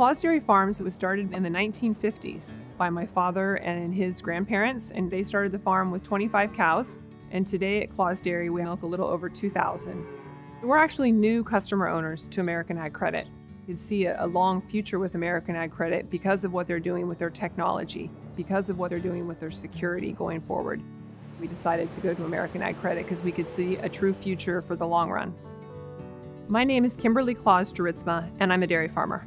Clauss Dairy Farms was started in the 1950s by my father and his grandparents, and they started the farm with 25 cows. And today at Clauss Dairy, we milk a little over 2,000. We're actually new customer owners to American AgCredit. You see a, long future with American AgCredit because of what they're doing with their technology, because of what they're doing with their security going forward. We decided to go to American AgCredit because we could see a true future for the long run. My name is Kimberly Clauss Jaritzma, and I'm a dairy farmer.